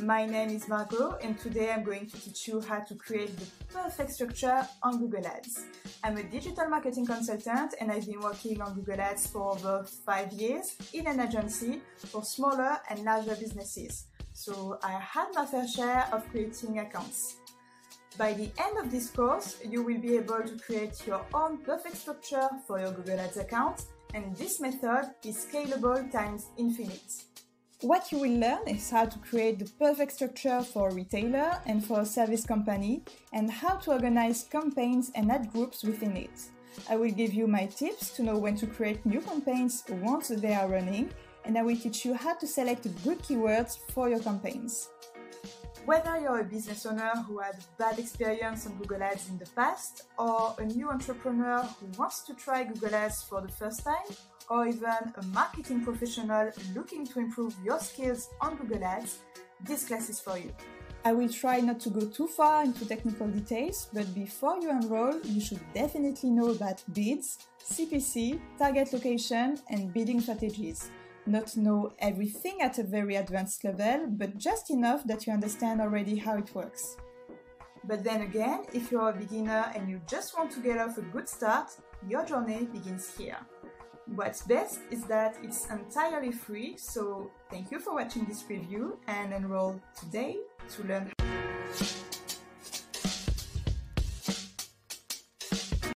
My name is Margot and today I'm going to teach you how to create the perfect structure on Google Ads. I'm a digital marketing consultant and I've been working on Google Ads for over five years in an agency for smaller and larger businesses. So I had my fair share of creating accounts. By the end of this course, you will be able to create your own perfect structure for your Google Ads account and this method is scalable times infinite. What you will learn is how to create the perfect structure for a retailer and for a service company, and how to organize campaigns and ad groups within it. I will give you my tips to know when to create new campaigns once they are running, and I will teach you how to select good keywords for your campaigns. Whether you're a business owner who had bad experience on Google Ads in the past, or a new entrepreneur who wants to try Google Ads for the first time, or even a marketing professional looking to improve your skills on Google Ads, this class is for you. I will try not to go too far into technical details, but before you enroll, you should definitely know about bids, CPC, target location, and bidding strategies. Not know everything at a very advanced level, but just enough that you understand already how it works. But then again, if you're a beginner and you just want to get off a good start, your journey begins here. What's best is that it's entirely free, so thank you for watching this review and enroll today to learn